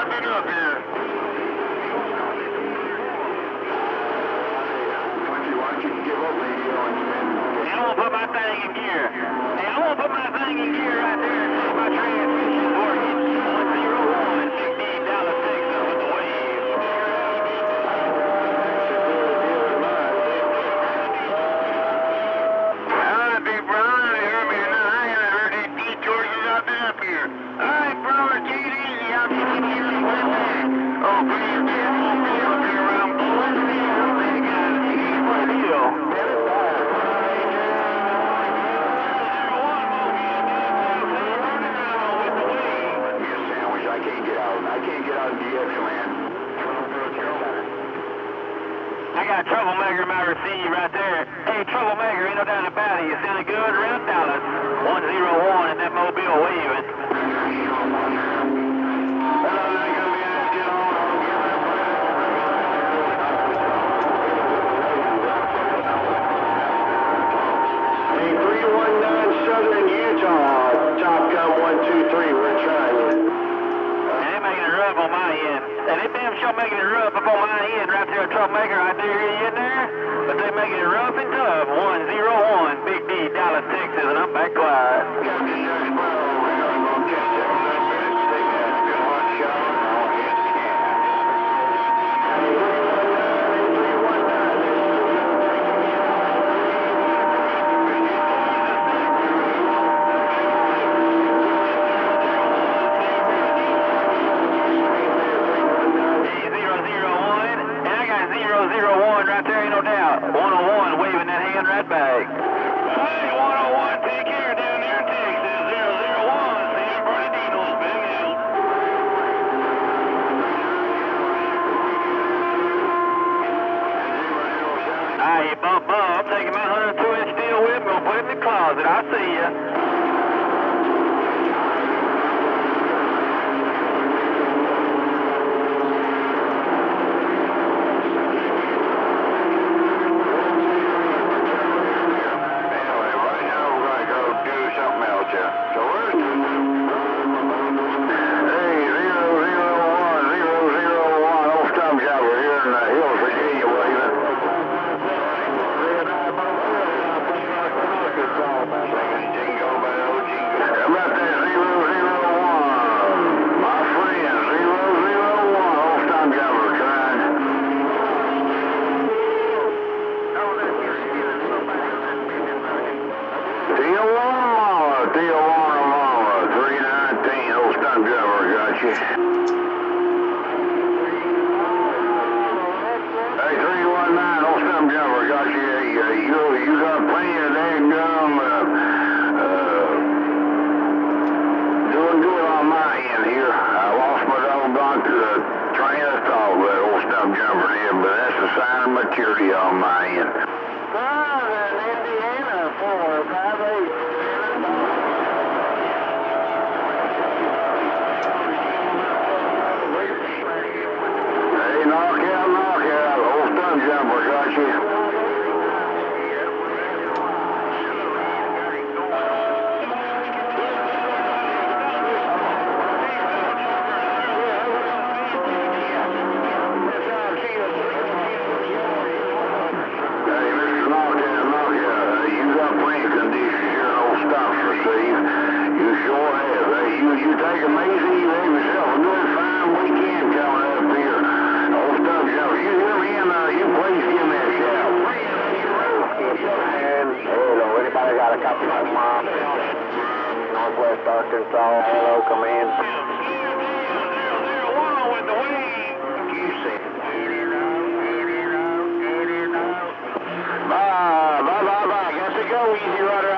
five minute up here. Why don't you give up, lady? Hey, I want to put my thing in gear. Hey, I want to put my thing in gear right there my working. the. All right, you heard me. I heard been up here. I got troublemaker in my receive right there. Hey, troublemaker, ain't no doubt about it. You sounding good around Dallas. 101 and that mobile waving. Rough on my end. And they damn sure making it rough up on my end right there, troublemaker. I do hear you in there. But they making it rough and tough. 101, Big D, Dallas, Texas, and I'm back quiet. Hey, Mama, Tijuana Mama, 319, old driver, got you. Hey, 319, old stunt driver, got you. Uh, you, you got plenty of gum, uh, uh, doing on my end here. I lost my with that old did, but that's of on my end. Indiana, four, five, eight. you take them easy, you have yourself a fine weekend coming up here. Old Stubb Show. You hear me and uh, you please give me a shout. Hello, anybody got a copy of my Northwest Arkansas, hello, come command. Bye, bye, bye, bye. Got to go, Easy Rider.